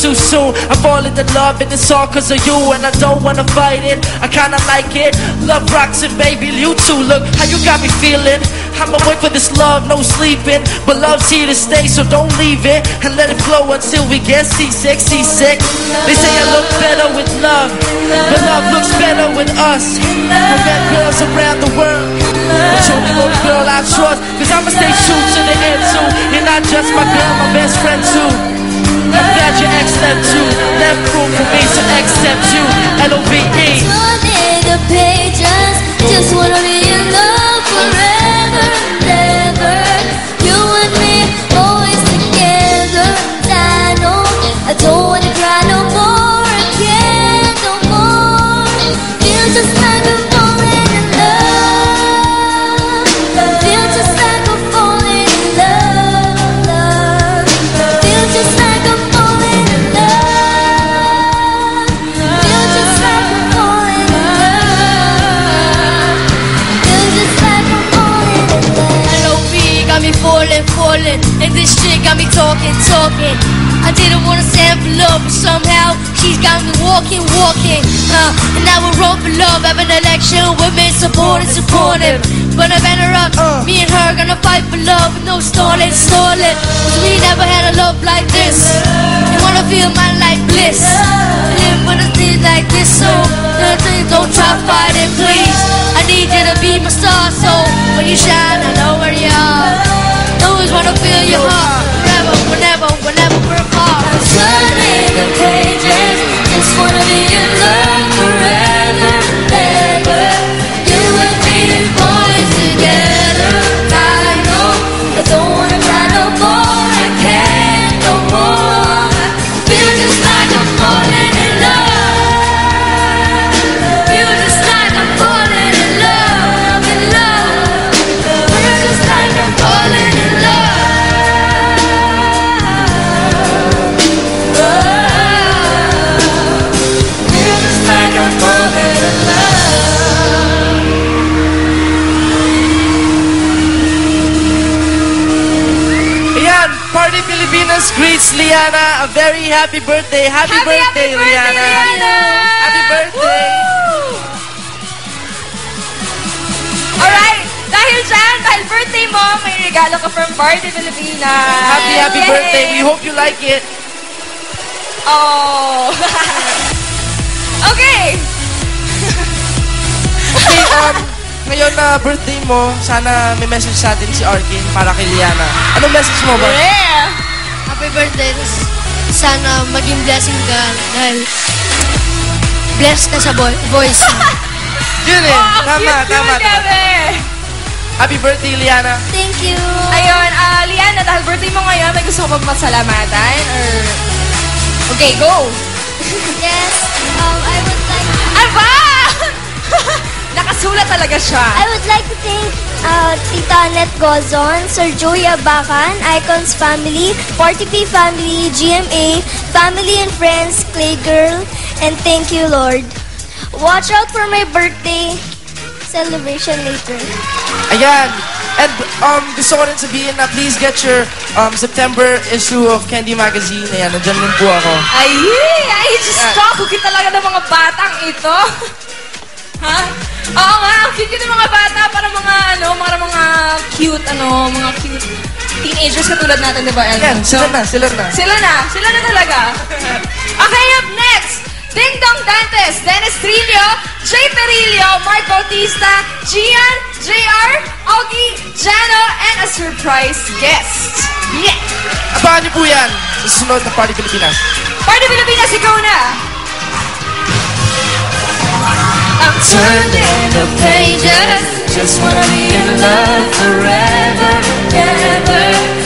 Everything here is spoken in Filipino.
too soon. I fall into love and it's all cause of you and I don't wanna fight it. I kinda like it. Love rocks and baby. You too. Look how you got me feeling. I'ma wait for this love, no sleeping. But love's here to stay, so don't leave it. And let it flow until we get seasick, seasick. They say I look better with love. But love looks better with us. I met girls around the world. But you're the girl I trust. Cause I'ma stay true to the end too. You're not just my girl, my best friend too. You accept too. Left room for me to accept you. L-O-V-E. Got me talking, talking. I didn't wanna stand for love But somehow she's got me walking, walking. Uh, And now we're on for love Have an election, women supporting, supportive But I've better up, me and her gonna fight for love With no stalling, stalling. Cause we never had a love like this. You wanna feel my life Pilipinas greets Liana a very happy birthday. Happy, Happy, birthday, happy birthday, Liana. Liana! Happy birthday. Alright, dahil dyan, dahil birthday mo, may regalo ka from Party Pilipinas. Happy, happy Yay! birthday. We hope you like it. Oh. okay. Okay, um, ngayon na birthday mo, sana may message sa atin si Arkin para kay Liana. Anong message mo ba? Yeah. Happy birthday Sana maging blessing ka Dahil Blessed ka sa boy, voice. Yun eh. Oh, tama, cute, tama, cute, tama. Happy birthday, Liana. Thank you. Ayun, ah, Liana, dahil birthday mo ngayon, may gusto ko bang masalamatan? Or... Okay, go! Yes, um, I would like Aba! Nakasulat talaga siya. I would like to thank uh, Tita Annette Gozon, Sir Joey Abacan, Icons Family, 40P Family, GMA, family and friends, Clay Girl, and thank you, Lord. Watch out for my birthday celebration later. Ayan. And um, gusto ko rin sabihin na please get your um, September issue of Candy Magazine. Ayan, nandyan rin po ako. Ay, ay, just stop. Cookie talaga ng mga batang ito. ha? Oo nga, ang cute ng mga bata para mga, ano, mga, mga cute, ano, mga cute teenagers katulad natin, di ba, Elmo? Ayan, sila na, sila na. Sila na, sila na talaga. okay, up next, Ding Dong Dantes, Dennis Trillo, Jay Perillo, Mark Bautista, Gian, JR, Augie, Jano, and a surprise guest. Yeah! Abangan niyo po yan sa susunod na Party Pilipinas. Party Pilipinas, ikaw na! I'm turning the pages, just wanna be in love forever, ever.